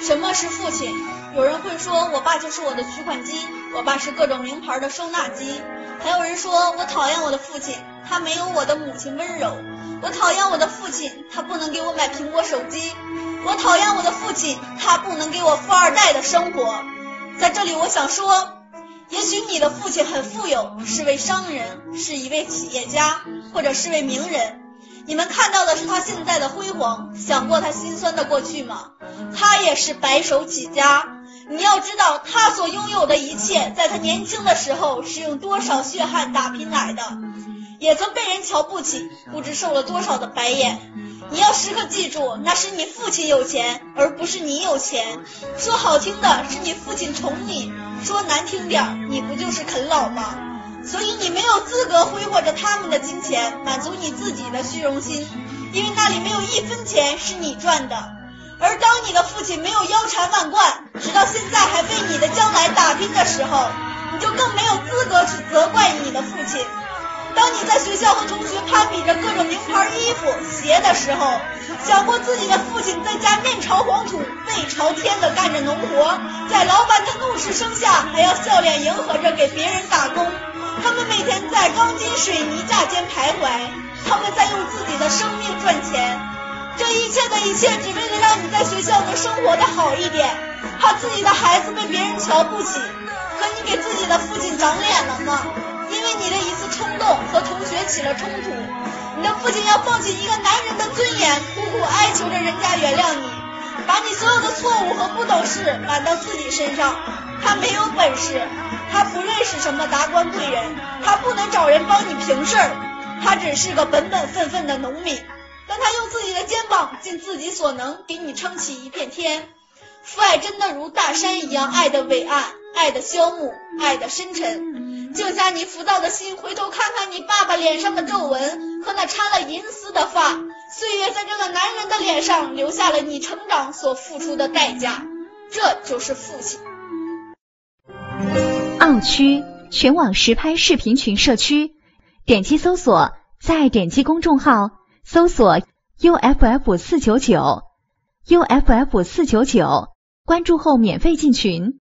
什么是父亲？有人会说，我爸就是我的取款机，我爸是各种名牌的收纳机。还有人说我讨厌我的父亲，他没有我的母亲温柔。我讨厌我的父亲，他不能给我买苹果手机。我讨厌我的父亲，他不能给我富二代的生活。在这里，我想说，也许你的父亲很富有，是位商人，是一位企业家，或者是位名人。你们看到的是他现在的辉煌，想过他心酸的过去吗？他也是白手起家。你要知道，他所拥有的一切，在他年轻的时候是用多少血汗打拼来的，也曾被人瞧不起，不知受了多少的白眼。你要时刻记住，那是你父亲有钱，而不是你有钱。说好听的是你父亲宠你，说难听点，你不就是啃老吗？所以你没有资格挥霍着他们的金钱，满足你自己的虚荣心，因为那里没有一分钱是你赚的。而当你的父亲没有腰缠万贯，直到现在还为你的将来打拼的时候，你就更没有资格去责怪你的父亲。当你在学校和同学攀比着各种名牌衣服、鞋的时候，想过自己的父亲在家面朝黄土背朝天的干着农活，在老板的怒视声下，还要笑脸迎合着给别人打。水泥架间徘徊，他们在用自己的生命赚钱。这一切的一切，只为了让你在学校能生活的好一点，怕自己的孩子被别人瞧不起。可你给自己的父亲长脸了吗？因为你的一次冲动和同学起了冲突，你的父亲要放弃一个男人的尊严，苦苦哀求着人家原谅你，把你所有的错误和不懂事揽到自己身上。他没有本事，他不认识什么达官贵人，他不能找人帮你平事儿，他只是个本本分分的农民，但他用自己的肩膀尽自己所能给你撑起一片天。父爱真的如大山一样，爱的伟岸，爱的萧木，爱的深沉。静下你浮躁的心，回头看看你爸爸脸上的皱纹和那插了银丝的发，岁月在这个男人的脸上留下了你成长所付出的代价，这就是父亲。奥区全网实拍视频群社区，点击搜索，再点击公众号，搜索 UFF 四九九，UFF 四九九，关注后免费进群。